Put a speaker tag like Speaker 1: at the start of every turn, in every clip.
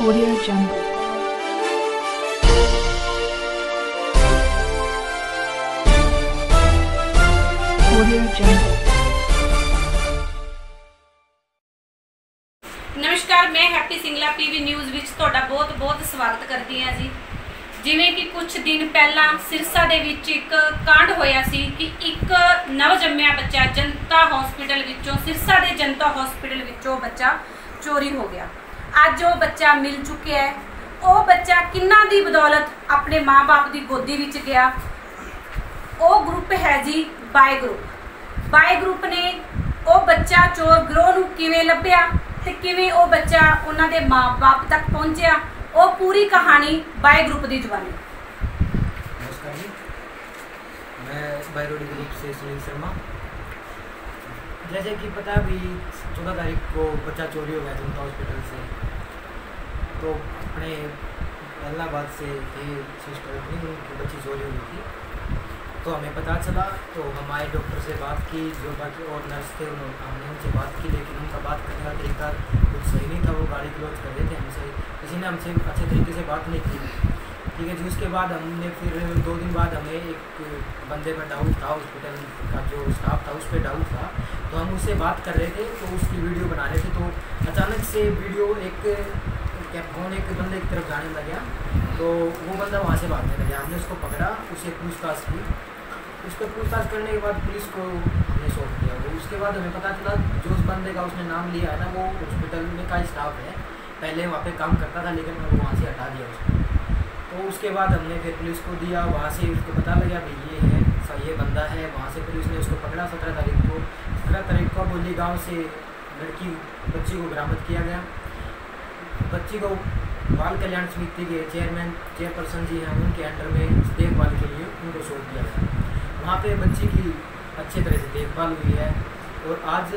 Speaker 1: Audio Jungle. Audio Jungle.
Speaker 2: ਨਮਸਕਾਰ, ਮੈਂ happy Singla PV news ਵਿੱਚ ਤੁਹਾਡਾ ਬਹੁਤ-ਬਹੁਤ ਸਵਾਗਤ ਕਰਦੀ ਹਾਂ ਜੀ ਜਿਵੇਂ ਕਿ ਕੁਝ ਦਿਨ ਪਹਿਲਾਂ ਸਿਰਸਾ ਦੇ ਵਿੱਚ ਇੱਕ ਕਾਂਡ ਹੋਇਆ ਸੀ ਕਿ ਇੱਕ ਨਵ ਜੰਮਿਆ ਬੱਚਾ ਜਨਤਾ ਹਸਪੀਟਲ ਵਿੱਚੋਂ, ਸਿਰਸਾ ਦੇ ਜਨਤਾ ਹਸਪੀਟਲ ਵਿੱਚੋਂ ਬੱਚਾ ਚੋਰੀ ਹੋ ਗਿਆ ਅੱਜ ਉਹ ਬੱਚਾ ਮਿਲ ਚੁੱਕਿਆ ਹੈ। ਉਹ ਬੱਚਾ ਕਿੰਨਾ ਦੀ ਬਦੌਲਤ ਆਪਣੇ ਮਾਪੇ ਦੀ ਗੋਦੀ ਵਿੱਚ ਗਿਆ? ਉਹ ਗਰੁੱਪ ਹੈ ਜੀ ਬਾਈ ਗਰੁੱਪ। ਬਾਈ ਗਰੁੱਪ ਨੇ ਉਹ ਬੱਚਾ ਚੋਰ ਗਰੋਹ ਨੂੰ ਕਿਵੇਂ ਲੱਭਿਆ ਤੇ ਕਿਵੇਂ ਉਹ ਬੱਚਾ ਉਹਨਾਂ ਦੇ ਮਾਪੇ ਤੱਕ ਪਹੁੰਚਿਆ? ਉਹ ਪੂਰੀ ਕਹਾਣੀ ਬਾਈ ਗਰੁੱਪ ਦੀ
Speaker 3: ਜਵਾਨੀ। ਮੈਂ ਬਾਈ ਗਰੁੱਪ ਸੇ ਸੁਨੀਲ ਸ਼ਰਮਾ। जैसे कि पता है अभी चौदह तारीख को बच्चा चोरी हो गया जनता हॉस्पिटल से। तो अपने इलाहाबाद से थे सिस्टर अपनी उनकी बच्ची चोरी हुई थी। तो हमें पता चला तो हम आए डॉक्टर से बात की, जो बाकी और नर्स थे उन्होंने हमने उनसे बात की, लेकिन उनका बात करने का तरीका कुछ सही नहीं था, वो गाड़ी क्लोज कर रहे थे हमसे। किसी ने हमसे अच्छे तरीके से बात नहीं की। ठीक है जी, उसके बाद हमने फिर दो दिन बाद हमें एक बंदे पर डाउट था हॉस्पिटल का जो स्टाफ था, उस पर डाउट था। तो हम उससे बात कर रहे थे तो उसकी वीडियो बना रहे थे। तो अचानक से वीडियो एक, क्या फ़ोन एक बंदे की तरफ़ जाने लगा तो वो बंदा वहाँ से भागने लगा हमने उसको पकड़ा, उसे पूछताछ की। उस पर पूछताछ करने के बाद पुलिस को हमने सौंप दिया। वो उसके बाद हमें पता चला, जो उस बंदे का उसने नाम लिया है ना, वो हॉस्पिटल में का स्टाफ है। पहले वहाँ पे काम करता था, लेकिन वो वहाँ से हटा दिया उसको। तो उसके बाद हमने फिर पुलिस को दिया, वहाँ से उसको पता लगा भाई ये है ये बंदा है। वहाँ से पुलिस ने उसको पकड़ा सत्रह तारीख को। सत्रह तारीख को बोली गाँव से लड़की, बच्ची को बरामद किया गया। बच्ची को बाल कल्याण समिति के चेयरमैन, चेयरपर्सन जी हैं, उनके अंडर में देखभाल के लिए उनको सौंप दिया गया। वहाँ पे बच्ची की अच्छे तरह से देखभाल हुई है और आज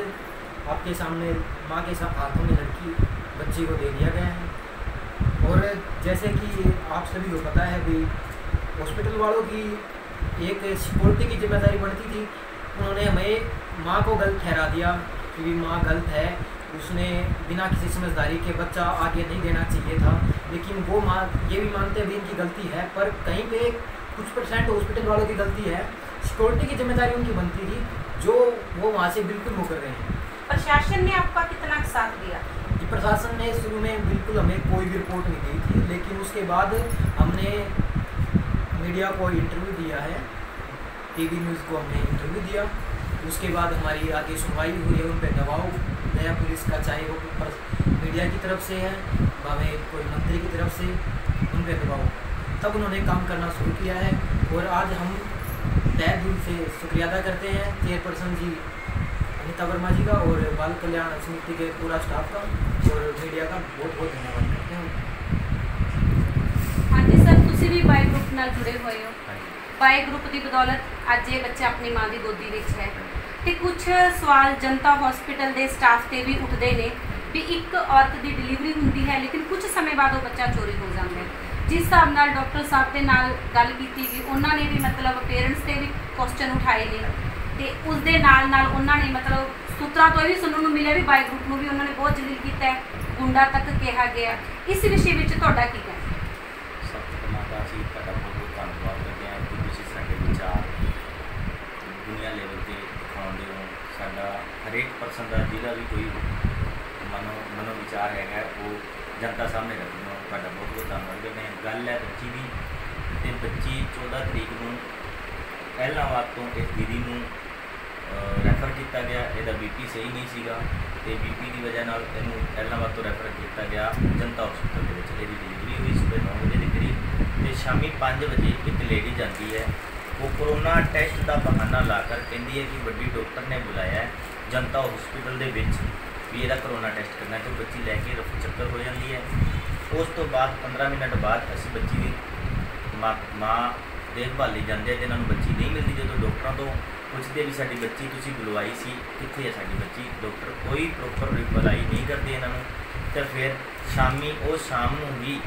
Speaker 3: आपके सामने, माँ के साथ हाथों में लड़की, बच्ची को दे दिया गया है। और जैसे कि आप सभी को पता है भी हॉस्पिटल वालों की एक सिक्योरिटी की ज़िम्मेदारी बढ़ती थी। उन्होंने हमें माँ को गलत ठहरा दिया कि माँ गलत है। उसने बिना किसी समझदारी के बच्चा आगे नहीं देना चाहिए था। लेकिन वो माँ ये भी मानते हैं भी इनकी गलती है, पर कहीं पे कुछ परसेंट हॉस्पिटल वालों की गलती है। सिक्योरिटी की ज़िम्मेदारी उनकी बनती थी, जो वो वहाँ से बिल्कुल मुकर रहे हैं।
Speaker 2: प्रशासन ने आपका कितना साथ दिया?
Speaker 3: प्रशासन ने शुरू में बिल्कुल हमें कोई भी रिपोर्ट नहीं दी थी, लेकिन उसके बाद हमने मीडिया को इंटरव्यू दिया है टीवी न्यूज़ को हमने इंटरव्यू दिया। उसके बाद हमारी आगे सुनवाई हुई है, उन पर दबाव, नया पुलिस का चाहे वो मीडिया की तरफ़ से है, भावे कोई मंत्री की तरफ़ से, उन पर दबाव। तब उन्होंने काम करना शुरू किया है, और आज हम तय दिल से शुक्रिया अदा करते हैं। चेयरपर्सन जी अनिता वर्मा जी का और बाल कल्याण समिति के पूरा स्टाफ का और मीडिया का बहुत बहुत धन्यवाद करते हैं
Speaker 2: ਹਾਂਜੀ ਸਰ ਤੁਸੀਂ ਵੀ ਬਾਈ ਗਰੁੱਪ ਨਾਲ ਜੁੜੇ ਹੋਏ ਹੋ ਬਾਈ ਗਰੁੱਪ ਦੀ ਬਦੌਲਤ ਅੱਜ ਇਹ ਬੱਚਾ ਆਪਣੀ ਮਾਂ ਦੀ ਗੋਦੀ ਵਿੱਚ ਹੈ ਤੇ ਕੁਝ ਸਵਾਲ ਜਨਤਾ ਹਸਪੀਟਲ ਦੇ ਸਟਾਫ ਤੇ ਵੀ ਉੱਠਦੇ ਨੇ ਵੀ ਇੱਕ ਔਰਤ ਦੀ ਡਿਲੀਵਰੀ ਹੁੰਦੀ ਹੈ ਲੇਕਿਨ ਕੁਝ ਸਮੇਂ ਬਾਅਦ ਉਹ ਬੱਚਾ ਚੋਰੀ ਹੋ ਜਾਂਦਾ ਹੈ ਜਿਸ ਹਿਸਾਬ ਨਾਲ ਡਾਕਟਰ ਸਾਹਿਬ ਦੇ ਨਾਲ ਗੱਲ ਕੀਤੀ ਗਈ ਉਹਨਾਂ ਨੇ ਵੀ ਮਤਲਬ ਪੇਰੈਂਟਸ ਤੇ ਵੀ ਕੁਐਸਚਨ ਉਠਾਏ ਨੇ ਤੇ ਉਸ ਦੇ ਨਾਲ ਨਾਲ ਉਹਨਾਂ ਨੇ ਮਤਲਬ ਸੂਤਰਾਂ ਤੋਂ ਇਹ ਵੀ ਸੁਣਨ ਨੂੰ ਮਿਲਿਆ ਵੀ ਬਾਈ ਗਰੁੱਪ ਨੂੰ ਵੀ ਉਹਨਾਂ ਨੇ ਬਹੁਤ ਜਲੀਲ ਕੀਤਾ ਹੈ, ਗੁੰਡਾ ਤੱਕ ਕਿਹਾ ਗਿਆ ਇਸ ਵਿਸ਼ੇ ਵਿੱਚ ਤੁਹਾਡਾ ਕੀ ਕਹਿਣਾ
Speaker 4: ਸਭ ਤੋਂ ਪਹਿਲਾਂ ਤਾਂ ਤੁਹਾਡਾ ਬਹੁਤ ਬਹੁਤ ਧੰਨਵਾਦ ਕਰਦੇ ਹਾਂ ਕਿ ਤੁਸੀਂ ਸਾਡੇ ਵਿਚਾਰ ਦੁਨੀਆ ਲੈਵਲ ਤੇ ਦਿਖਾਉਂਦੇ ਹੋ। ਸਾਡਾ ਹਰੇਕ ਪਰਸਨ ਦਾ ਜਿਹਦਾ ਵੀ ਕੋਈ ਮਨੋ ਮਨੋ ਵਿਚਾਰ ਹੈਗਾ, ਉਹ ਜਨਤਾ ਸਾਹਮਣੇ ਰੱਖਦੇ ਹੋ। ਤੁਹਾਡਾ ਬਹੁਤ ਬਹੁਤ ਧੰਨਵਾਦ ਕਰਦੇ ਹਾਂ। ਗੱਲ ਹੈ ਬੱਚੀ ਦੀ ਤੇ ਬੱਚੀ 14 ਤਰੀਕ ਨੂੰ ਪਹਿਲਾਂ ਵਾਰ ਤੋਂ ਇਸ ਦੀਦੀ ਨੂੰ ਰੈਫਰ ਕੀਤਾ ਗਿਆ। ਇਹਦਾ ਬੀਪੀ ਸਹੀ ਨਹੀਂ ਸੀਗਾ ਤੇ ਬੀਪੀ ਦੀ ਵਜ੍ਹਾ ਨਾਲ ਇਹਨੂੰ ਪਹਿਲਾਵਾਦ ਤੋਂ ਰੈਫਰ ਕੀਤਾ ਗਿਆ ਜਨਤਾ ਹਸਪਤਾਲ ਦੇ ਵਿੱਚ। ਇਹਦੀ ਡਿਲੀਵਰੀ ਹੋਈ ਸਵੇਰ 9 ਵਜੇ ਦੇ ਕਰੀਬ ਤੇ ਸ਼ਾਮੀ 5 ਵਜੇ ਇੱਕ ਲੇਡੀ ਜਾਂਦੀ ਹੈ। ਉਹ ਕੋਰੋਨਾ ਟੈਸਟ ਦਾ ਬਹਾਨਾ ਲਾ ਕਰ ਕਹਿੰਦੀ ਹੈ ਕਿ ਵੱਡੀ ਡਾਕਟਰ ਨੇ ਬੁਲਾਇਆ ਹੈ। ਜਨਤਾ ਹਸਪੀਟਲ ਦੇ ਵਿੱਚ ਵੀ ਇਹਦਾ ਕੋਰੋਨਾ ਟੈਸਟ ਕਰਨਾ ਹੈ ਤੇ ਉਹ ਬੱਚੀ ਲੈ ਕੇ ਰਫੂ ਚੱਕਰ ਹੋ ਜਾਂਦੀ ਹੈ। ਉਸ ਤੋਂ ਬਾਅਦ 15 ਮਿੰਟ ਬਾਅਦ ਅਸੀਂ ਬੱਚੀ ਦੀ ਮਾਂ ਮਾਂ ਦੇਖਭਾਲ ਲਈ ਜਾਂਦੇ ਆ, ਜਿਨ੍ਹਾਂ ਨੂੰ ਬੱਚੀ ਨਹੀਂ ਮਿਲਦੀ, ਜਦੋਂ ਡਾਕਟਰਾਂ ਤੋਂ ਪੁੱਛਦੇ ਵੀ ਸਾਡੀ ਬੱਚੀ ਤੁਸੀਂ ਬੁਲਵਾਈ ਸੀ, ਕਿੱਥੇ ਹੈ ਸਾਡੀ ਬੱਚੀ? ਡਾਕਟਰ ਕੋਈ ਪ੍ਰੋਪਰ ਰਿਪਲਾਈ ਨਹੀਂ ਕਰਦੇ ਇਹਨਾਂ ਨੂੰ। ਤੇ ਫਿਰ ਸ਼ਾਮੀ, ਉਹ ਸ਼ਾਮ ਨੂੰ ਵੀ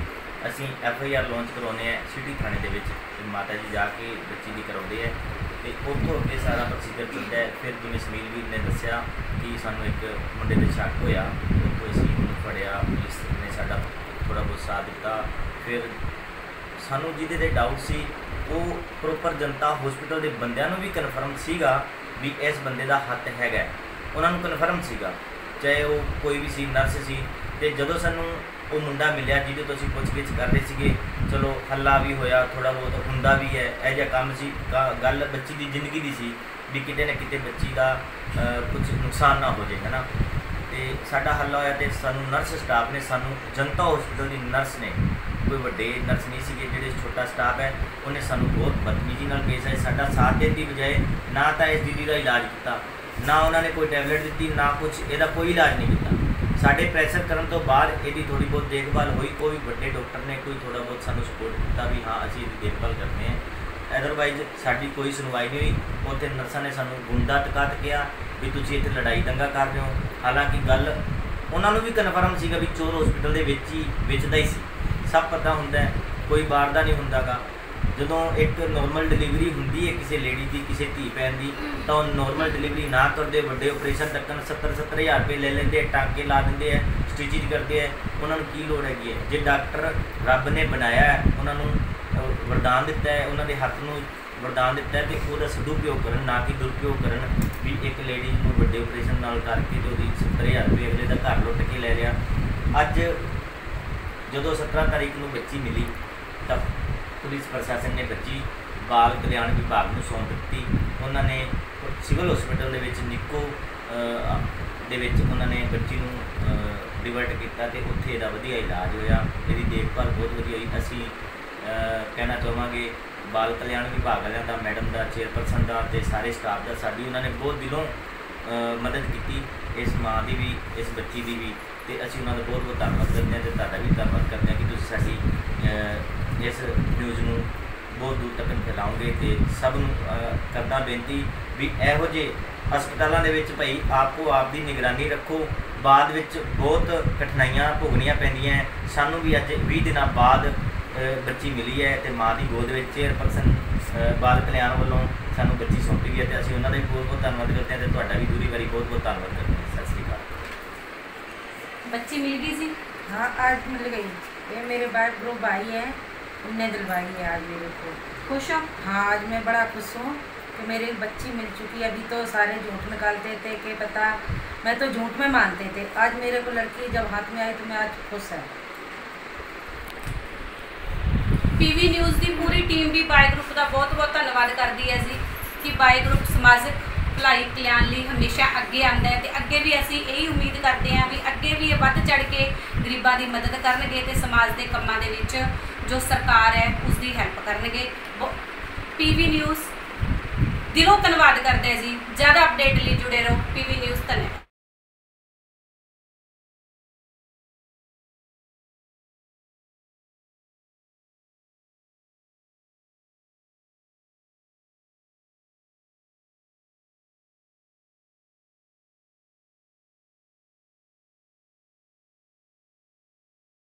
Speaker 4: ਅਸੀਂ ਐਫ ਆਈ ਆਰ ਲਾਂਚ ਕਰਾਉਂਦੇ ਆ, ਸਿਟੀ ਥਾਣੇ ਦੇ ਵਿੱਚ, ਤੇ ਮਾਤਾ ਜੀ ਜਾ ਕੇ ਬੱਚੀ ਦੀ ਕਰਾਉਂਦੇ ਆ। ਤੇ ਉੱਥੋਂ ਅੱਗੇ ਸਾਰਾ ਪ੍ਰੋਸੀਜਰ ਚੱਲਦਾ ਹੈ। ਫਿਰ ਜਿਵੇਂ ਸੁਨੀਲ ਵੀਰ ਨੇ ਦੱਸਿਆ ਕਿ ਸਾਨੂੰ ਇੱਕ ਮੁੰਡੇ 'ਤੇ ਸ਼ੱਕ ਹੋਇਆ, ਉੱਥੋਂ ਅਸੀਂ ਉਹਨੂੰ ਫੜਿਆ, ਪੁਲਿਸ ਨੇ ਸਾਡਾ ਥੋੜਾ ਬਹੁਤ ਸਾਥ ਦਿੱਤਾ। ਫਿਰ ਸਾਨੂੰ ਜਿਹਦੇ ਤੇ ਡਾਊਟ ਸੀ, ਉਹ ਪ੍ਰੋਪਰ ਜਨਤਾ ਹਸਪੀਟਲ ਦੇ ਬੰਦਿਆਂ ਨੂੰ ਵੀ ਕਨਫਰਮ ਸੀਗਾ ਵੀ ਇਸ ਬੰਦੇ ਦਾ ਹੱਥ ਹੈਗਾ ਉਹਨਾਂ ਨੂੰ ਕਨਫਰਮ ਸੀਗਾ, ਚਾਹੇ ਉਹ ਕੋਈ ਵੀ ਸੀ ਨਰਸ ਸੀ। ਤੇ ਜਦੋਂ ਸਾਨੂੰ ਉਹ ਮੁੰਡਾ ਮਿਲਿਆ ਜਿਹਦੇ ਤੋਂ ਅਸੀਂ ਪੁੱਛਗਿੱਛ ਕਰ ਰਹੇ ਸੀਗੇ, ਚਲੋ ਹੱਲਾ ਵੀ ਹੋਇਆ ਥੋੜਾ ਬਹੁਤ ਹੁੰਦਾ ਵੀ ਹੈ, ਇਹ ਜਿਹਾ ਕੰਮ ਸੀ ਗੱਲ ਬੱਚੀ ਦੀ ਜ਼ਿੰਦਗੀ ਦੀ ਸੀ ਵੀ ਕਿਤੇ ਨਾ ਕਿਤੇ ਬੱਚੀ ਦਾ ਕੁਝ ਨੁਕਸਾਨ ਨਾ ਹੋ ਜਾਏ ਹੈ ਨਾ ਤੇ ਸਾਡਾ ਹੱਲਾ ਹੋਇਆ ਤੇ ਸਾਨੂੰ ਨਰਸ ਸਟਾਫ ਨੇ, ਸਾਨੂੰ ਜਨਤਾ ਹਸਪੀਟਲ ਦੀ ਨਰਸ ਨੇ, ਕੋਈ ਵੱਡੇ ਨਰਸ ਨਹੀਂ ਸੀ ਜਿਹੜੇ ਛੋਟਾ ਸਟਾਫ ਹੈ, ਉਹਨੇ ਸਾਨੂੰ ਬਹੁਤ ਬਦਤਮੀਜ਼ੀ ਨਾਲ ਪੇਸ਼ ਆਏ। ਸਾਡਾ ਸਾਥ ਦੇਣ ਦੀ ਬਜਾਏ ਨਾ ਤਾਂ ਇਸ ਦੀਦੀ ਦਾ ਇਲਾਜ ਕੀਤਾ, ਨਾ ਉਹਨਾਂ ਨੇ ਕੋਈ ਟੈਬਲੇਟ ਦਿੱਤੀ, ਨਾ ਕੁਝ ਇਹਦਾ ਕੋਈ ਇਲਾਜ ਨਹੀਂ ਕੀਤਾ। ਸਾਡੇ ਪ੍ਰੈਸ਼ਰ ਕਰਨ ਤੋਂ ਬਾਅਦ ਇਹਦੀ ਥੋੜੀ ਬਹੁਤ ਦੇਖਭਾਲ ਹੋਈ, ਉਹ ਵੀ ਵੱਡੇ ਡਾਕਟਰ ਨੇ ਕੋਈ ਥੋੜਾ ਬਹੁਤ ਸਾਨੂੰ ਸਪੋਰਟ ਕੀਤਾ ਵੀ ਹਾਂ, ਅਸੀਂ ਇਹਦੀ ਦੇਖਭਾਲ ਕਰਦੇ ਹਾਂ। ਅਦਰਵਾਈਜ਼ ਸਾਡੀ ਕੋਈ ਸੁਣਵਾਈ ਨਹੀਂ ਹੋਈ। ਉੱਥੇ ਨਰਸਾਂ ਨੇ ਸਾਨੂੰ ਗੁੰਡਾ ਤਕਾਤ ਕਿਹਾ ਵੀ ਤੁਸੀਂ ਇੱਥੇ ਲੜਾਈ ਦੰਗਾ ਕਰ ਰਹੇ ਹੋ। ਹਾਲਾਂਕਿ ਗੱਲ ਉਹਨਾਂ ਨੂੰ ਵੀ ਕਨਫਰਮ ਸੀਗਾ ਵੀ ਚੋਰ ਹਸਪੀਟਲ ਦੇ ਵਿੱਚ ਹੀ ਵੇਚਦਾ ਹੀ ਸੀ। ਸਭ ਪਤਾ ਹੁੰਦਾ ਹੈ ਕੋਈ ਬਾਹਰ ਦਾ ਨਹੀਂ ਹੁੰਦਾਗਾ। ਜਦੋਂ ਇੱਕ ਨਾਰਮਲ ਡਿਲੀਵਰੀ ਹੁੰਦੀ ਹੈ ਕਿਸੇ ਲੇਡੀ ਦੀ, ਕਿਸੇ ਧੀ ਭੈਣ ਦੀ, ਤਾਂ ਉਹ ਨਾਰਮਲ ਡਿਲੀਵਰੀ ਨਾ ਕਰਦੇ, ਵੱਡੇ ਆਪਰੇਸ਼ਨ ਤੱਕਨ 70 70000 ਰੁਪਏ ਲੈ ਲੈਂਦੇ ਟਾਂਕੇ ਲਾ ਦਿੰਦੇ ਆ ਸਟਿਚਿੰਗ ਕਰਦੇ ਆ, ਉਹਨਾਂ ਨੂੰ ਕੀ ਲੋੜ ਹੈਗੀ ਹੈ? ਜੇ ਡਾਕਟਰ ਰੱਬ ਨੇ ਬਣਾਇਆ ਉਹਨਾਂ ਨੂੰ ਵਰਦਾਨ ਦਿੱਤਾ ਹੈ, ਉਹਨਾਂ ਦੇ ਹੱਥ ਨੂੰ ਵਰਦਾਨ ਦਿੱਤਾ ਹੈ, ਤੇ ਉਹਦਾ ਸਦੁਪਯੋਗ ਕਰਨ, ਨਾ ਕਿ ਦੁਰਪਯੋਗ ਕਰਨ, ਵੀ ਇੱਕ ਲੇਡੀ ਨੂੰ ਵੱਡੇ ਆਪਰੇਸ਼ਨ ਨਾਲ ਕਰਕੇ ਤੇ ਉਹਦੀ 70000 ਰੁਪਏ ਅਗਲੇ ਦਾ ਘਰ ਲੁੱਟ ਕੇ ਲੈ ਲਿਆ। ਅੱਜ ਜਦੋਂ 17 ਤਾਰੀਖ ਨੂੰ ਬੱਚੀ ਮਿਲੀ ਤਾਂ ਪੁਲਿਸ ਪ੍ਰਸ਼ਾਸਨ ਨੇ ਬੱਚੀ ਬਾਲ ਕਲਿਆਣ ਵਿਭਾਗ ਨੂੰ ਸੌਂਪ ਦਿੱਤੀ। ਉਹਨਾਂ ਨੇ ਸਿਵਲ ਹਸਪੀਟਲ ਦੇ ਵਿੱਚ ਨਿੱਕੋ ਦੇ ਵਿੱਚ ਉਹਨਾਂ ਨੇ ਬੱਚੀ ਨੂੰ ਡਿਵਰਟ ਕੀਤਾ ਤੇ ਉੱਥੇ ਇਹਦਾ ਵਧੀਆ ਇਲਾਜ ਹੋਇਆ। ਇਹਦੀ ਦੇਖਭਾਲ ਬਹੁਤ ਵਧੀਆ ਹੋਈ। ਅਸੀਂ ਕਹਿਣਾ ਚਾਹਾਂਗੇ ਬਾਲ ਕਲਿਆਣ ਵਿਭਾਗ ਵਾਲਿਆਂ ਦਾ, ਮੈਡਮ ਦਾ, ਚੇਅਰਪਰਸਨ ਦਾ ਤੇ ਸਾਰੇ ਸਟਾਫ ਦਾ, ਸਾਡੀ ਉਹਨਾਂ ਨੇ ਬਹੁਤ ਦਿਲੋਂ ਮਦਦ ਕੀਤੀ। ਇਸ ਮਾਂ ਦੀ ਵੀ, ਇਸ ਬੱਚੀ ਦੀ ਵੀ। ਤੇ ਅਸੀਂ ਉਹਨਾਂ ਦਾ ਬਹੁਤ ਬਹੁਤ ਧੰਨਵਾਦ ਕਰਦੇ ਹਾਂ ਤੇ ਤੁਹਾਡਾ ਵੀ ਧੰਨਵਾਦ ਕਰਦੇ ਹਾਂ ਕਿ ਤੁਸੀਂ ਸਾਡੀ ਇਸ ਨਿਊਜ਼ ਨੂੰ ਬਹੁਤ ਦੂਰ ਤੱਕ ਫੈਲਾਓਗੇ ਤੇ ਸਭ ਨੂੰ ਅਹ, ਕਰਦਾ ਬੇਨਤੀ ਵੀ ਇਹੋ ਜਿਹੇ ਹਸਪਤਾਲਾਂ ਦੇ ਵਿੱਚ ਭਾਈ ਆਪੋ ਆਪ ਦੀ ਨਿਗਰਾਨੀ ਰੱਖੋ ਬਾਅਦ ਵਿੱਚ ਬਹੁਤ ਕਠਿਨਾਈਆਂ ਭੋਗਣੀਆਂ ਪੈਂਦੀਆਂ ਹੈ। ਸਾਨੂੰ ਵੀ ਅੱਜ 20 ਦਿਨਾਂ ਬਾਅਦ ਅਹ, ਬੱਚੀ ਮਿਲੀ ਹੈ ਤੇ ਮਾਂ ਦੀ ਗੋਦ ਵਿੱਚ ਚੇਅਰਪਰਸਨ ਅਹ, ਬਾਲ ਕਲਿਆਣ ਵੱਲੋਂ ਸਾਨੂੰ ਬੱਚੀ ਸੌਂਪੀ ਗਈ ਹੈ ਤੇ ਅਸੀਂ ਉਹਨਾਂ ਦਾ ਵੀ ਬਹੁਤ ਬਹੁਤ ਧੰਨਵਾਦ ਕਰਦੇ ਹਾਂ ਤੇ ਤੁਹਾਡਾ ਵੀ ਦੂਰੀ ਵਾਰੀ ਬਹੁਤ ਬਹੁਤ ਧੰਨਵਾਦ ਕਰਦੇ ਹਾਂ ਸਤਿ ਸ਼੍ਰੀ ਅਕਾਲ
Speaker 2: ਬੱਚੀ ਮਿਲ ਗਈ ਸੀ
Speaker 5: हाँ आज मिल गई ये मेरे भाई ब्रो भाई है उनने दिलवाई है आज मेरे को
Speaker 2: ਖੁਸ਼ ਹੋ
Speaker 5: हाँ आज मैं बड़ा खुश हूँ कि मेरी बच्ची मिल चुकी है अभी तो सारे झूठ निकालते थे कि पता मैं तो झूठ में मानते थे आज मेरे को लड़की जब हाथ में आई तो मैं आज खुश है
Speaker 2: ਪੀਵੀ ਨਿਊਜ਼ ਦੀ ਪੂਰੀ ਟੀਮ ਵੀ ਬਾਈ ਗਰੁੱਪ ਦਾ ਬਹੁਤ-ਬਹੁਤ ਧੰਨਵਾਦ ਕਰਦੀ ਹੈ ਜੀ ਕਿ ਬਾਈ ਗਰੁੱਪ ਸਮਾਜਿਕ ਭਲਾਈ ਕਲਿਆਣ ਲਈ ਹਮੇਸ਼ਾ ਅੱਗੇ ਆਉਂਦਾ ਹੈ ਤੇ ਅੱਗੇ ਵੀ ਅਸੀਂ ਇਹੀ ਉਮੀਦ ਕਰਦੇ ਹਾਂ ਵੀ ਅੱਗੇ ਵੀ ਇਹ ਵੱਧ ਚੜ ਕੇ ਗਰੀਬਾਂ ਦੀ ਮਦਦ ਕਰਨਗੇ ਤੇ ਸਮਾਜ ਦੇ ਕੰਮਾਂ ਦੇ ਵਿੱਚ ਜੋ ਸਰਕਾਰ ਹੈ ਉਸ ਦੀ ਹੈਲਪ ਕਰਨਗੇ ਪੀਵੀ ਨਿਊਜ਼ ਦਿਲੋਂ ਧੰਨਵਾਦ ਕਰਦੇ ਹਾਂ ਜੀ। ਜ਼ਿਆਦਾ ਅਪਡੇਟ ਲਈ ਜੁੜੇ ਰਹੋ। ਪੀਵੀ ਨਿਊਜ਼ ਧੰਨਵਾਦ।